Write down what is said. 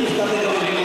引き立てて。